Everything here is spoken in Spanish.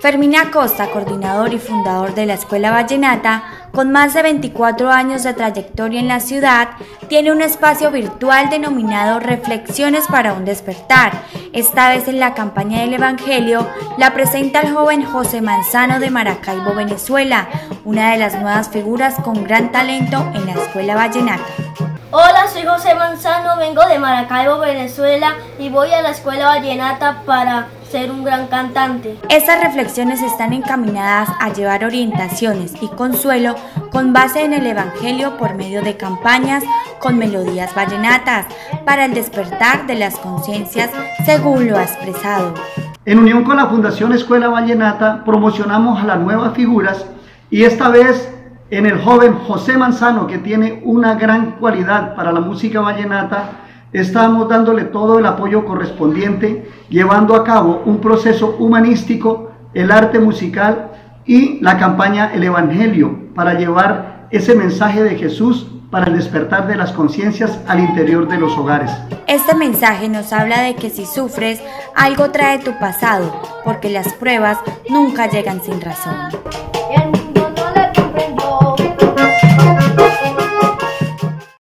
Fermina Costa, coordinador y fundador de la Escuela Vallenata, con más de 24 años de trayectoria en la ciudad, tiene un espacio virtual denominado Reflexiones para un despertar. Esta vez en la campaña del Evangelio la presenta el joven José Manzano de Maracaibo, Venezuela, una de las nuevas figuras con gran talento en la Escuela Vallenata. Hola, soy José Manzano, vengo de Maracaibo, Venezuela y voy a la Escuela Vallenata para ser un gran cantante. Estas reflexiones están encaminadas a llevar orientaciones y consuelo con base en el Evangelio por medio de campañas con melodías vallenatas para el despertar de las conciencias según lo ha expresado. En unión con la Fundación Escuela Vallenata promocionamos a las nuevas figuras y esta vez en el joven José Manzano que tiene una gran cualidad para la música vallenata estamos dándole todo el apoyo correspondiente, llevando a cabo un proceso humanístico, el arte musical y la campaña El Evangelio para llevar ese mensaje de Jesús para el despertar de las conciencias al interior de los hogares. Este mensaje nos habla de que si sufres, algo trae tu pasado, porque las pruebas nunca llegan sin razón.